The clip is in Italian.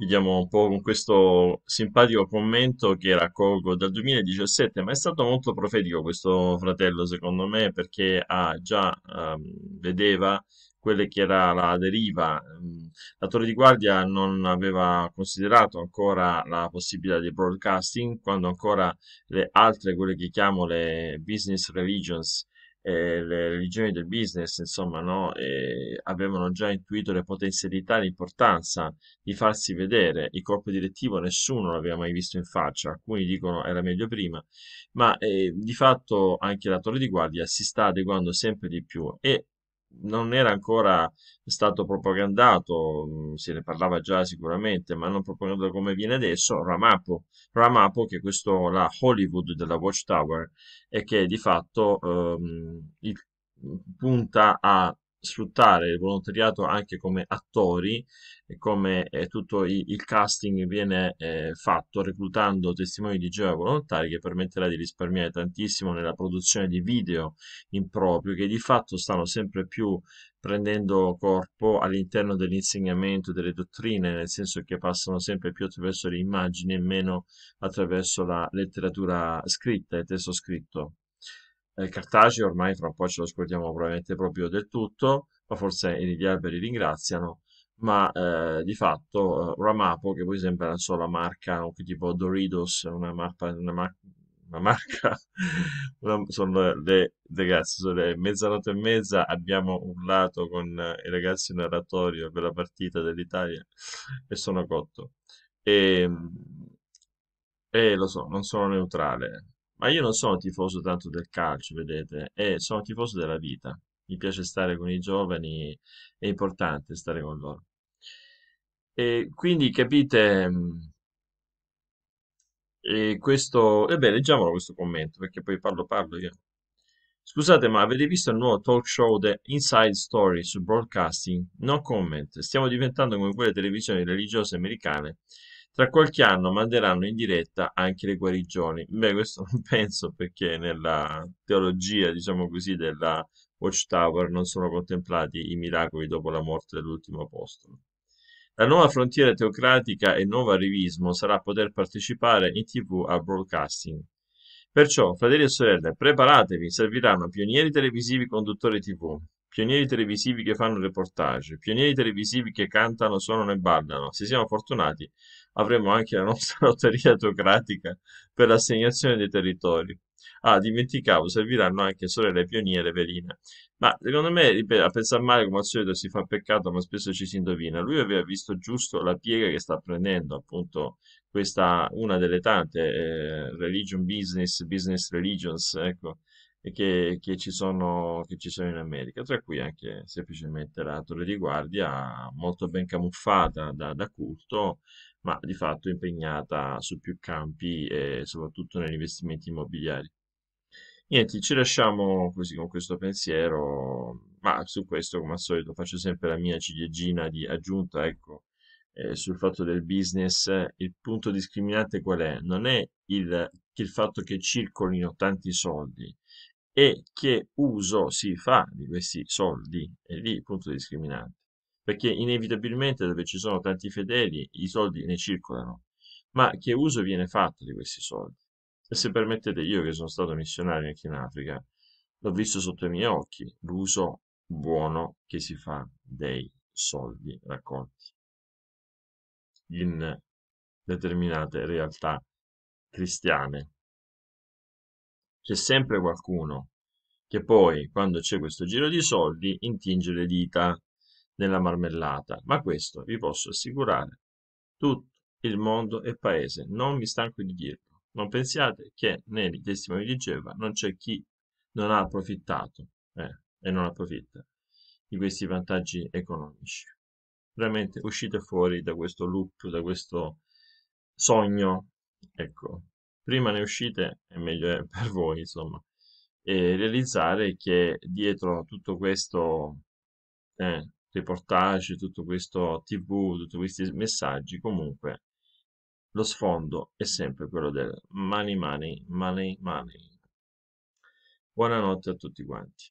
Chiudiamo un po' con questo simpatico commento che raccolgo dal 2017, ma è stato molto profetico questo fratello, secondo me, perché ha già ehm, vedeva quelle che era la deriva. Mm, La Torre di Guardia non aveva considerato ancora la possibilità di broadcasting, quando ancora le altre, quelle che chiamo le business religions, le religioni del business, insomma, no? Eh, avevano già intuito le potenzialità e l'importanza di farsi vedere. Il corpo direttivo nessuno l'aveva mai visto in faccia, alcuni dicono era meglio prima, ma eh, di fatto anche la torre di guardia si sta adeguando sempre di più e non era ancora stato propagandato, mh, se ne parlava già sicuramente, ma non propagandato come viene adesso, Ramapo, Ramapo che è questo, la Hollywood della Watchtower e che di fatto ehm, il- punta a sfruttare il volontariato anche come attori e come eh, tutto i- il casting viene eh, fatto reclutando testimoni di Geova volontari che permetterà di risparmiare tantissimo nella produzione di video in proprio che di fatto stanno sempre più prendendo corpo all'interno dell'insegnamento delle dottrine, nel senso che passano sempre più attraverso le immagini e meno attraverso la letteratura scritta, il testo scritto. Eh, cartaceo ormai fra un po' ce lo scordiamo probabilmente proprio del tutto, ma forse gli alberi ringraziano, ma eh, di fatto eh, Ramapo, che poi sembra non so, la marca tipo Doritos, una marca, una mar- una marca una- sono le ragazzi, sono le mezzanotte e mezza, abbiamo urlato con eh, i ragazzi in oratorio per la partita dell'Italia e sono cotto. E, e lo so, non sono neutrale, ma io non sono tifoso tanto del calcio, vedete, e sono tifoso della vita. Mi piace stare con i giovani, è importante stare con loro. E quindi capite, mh, e questo, ebbene, leggiamolo questo commento, perché poi parlo, parlo io. Scusate, ma avete visto il nuovo talk show The Inside Story su Broadcasting? No comment. Stiamo diventando come quelle televisioni religiose americane. Tra qualche anno manderanno in diretta anche le guarigioni. Beh, questo non penso perché nella teologia, diciamo così, della Watchtower non sono contemplati i miracoli dopo la morte dell'ultimo apostolo. La nuova frontiera teocratica e il nuovo arrivismo sarà poter partecipare in TV al broadcasting. Perciò, fratelli e sorelle, preparatevi, serviranno pionieri televisivi conduttori TV, pionieri televisivi che fanno reportage, pionieri televisivi che cantano, suonano e ballano. Se siamo fortunati, avremo anche la nostra lotteria teocratica per l'assegnazione dei territori. Ah, dimenticavo, serviranno anche sorelle pioniere veline. Ma secondo me, a pensare male come al solito si fa peccato, ma spesso ci si indovina. Lui aveva visto giusto la piega che sta prendendo, appunto, questa una delle tante eh, religion business, business religions, ecco, che, che ci sono, che ci sono in America, tra cui anche semplicemente la torre di guardia, molto ben camuffata da, da culto, ma di fatto impegnata su più campi e soprattutto negli investimenti immobiliari. Niente, ci lasciamo così con questo pensiero, ma su questo, come al solito, faccio sempre la mia ciliegina di aggiunta, ecco, eh, sul fatto del business, il punto discriminante qual è? Non è il, il fatto che circolino tanti soldi, è che uso si fa di questi soldi, è lì il punto discriminante, perché inevitabilmente dove ci sono tanti fedeli, i soldi ne circolano, ma che uso viene fatto di questi soldi? E se permettete, io che sono stato missionario anche in Africa, l'ho visto sotto i miei occhi, l'uso buono che si fa dei soldi raccolti in determinate realtà cristiane. C'è sempre qualcuno che poi, quando c'è questo giro di soldi, intinge le dita nella marmellata. Ma questo vi posso assicurare, tutto il mondo è paese, non mi stanco di dirlo. Non pensiate che nei testimoni di Geova non c'è chi non ha approfittato eh, e non approfitta di questi vantaggi economici. Veramente uscite fuori da questo loop, da questo sogno. Ecco, prima ne uscite e meglio è per voi, insomma. E realizzare che dietro tutto questo eh, reportage, tutto questo TV, tutti questi messaggi, comunque lo sfondo è sempre quello del money, money, money, money. Buonanotte a tutti quanti.